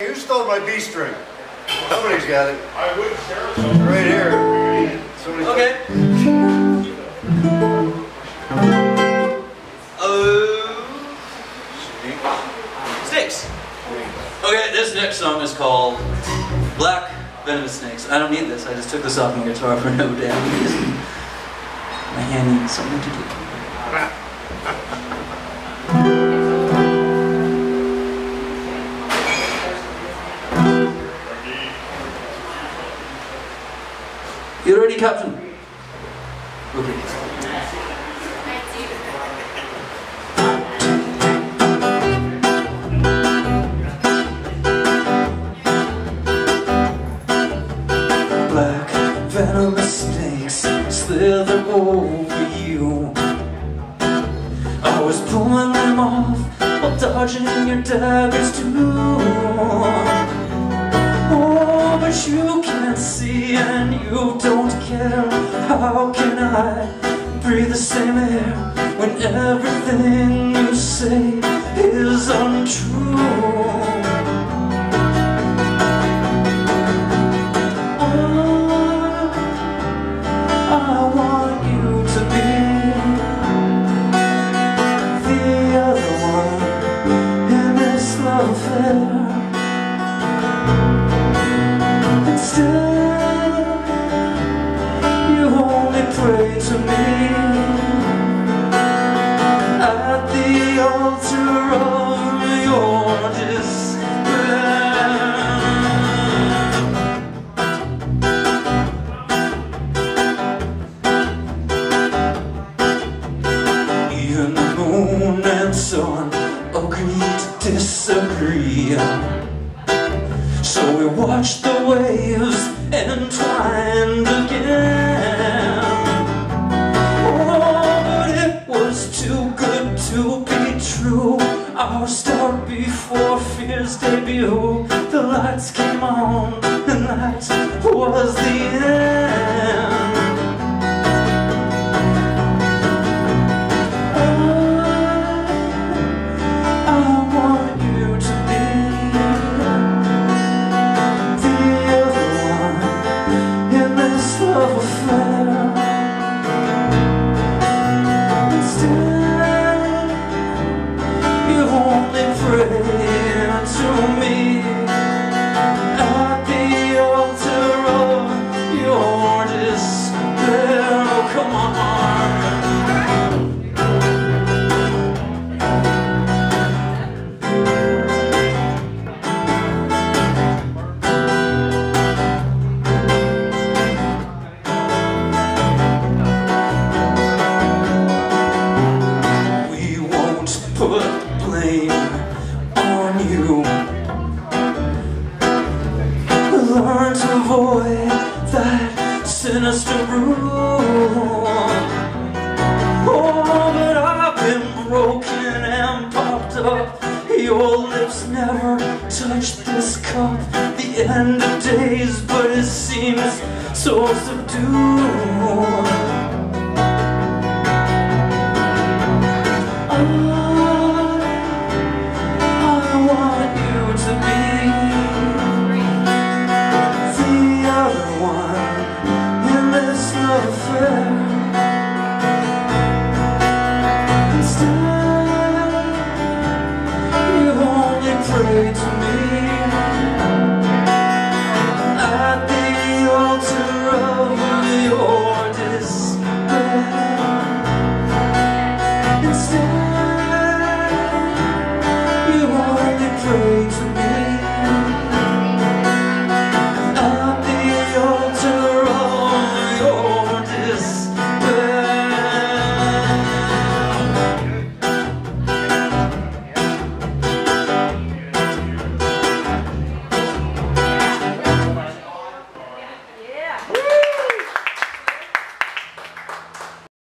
You stole my B string. Somebody's got it. I would share some. Right here. Somebody's Okay. Oh. Snakes. Okay, this next song is called Black Venomous Snakes. I don't need this. I just took this off my guitar for no damn reason. My hand needs something to do. You ready, Captain? Okay. Black venomous snakes slither over you. I was pulling them off while dodging your daggers too. Don't. How can I breathe the same air when everything you say is untrue? To me at the altar of your despair. Even the moon and sun agreed to disagree. So we watched the waves entwined again. To be true. Our start before fear's debut. The lights came on, and that was the end. Put blame on you. Learn to avoid that sinister rule. Oh, but I've been broken and popped up. Your lips never touched this cup. The end of days, but it seems so subdued.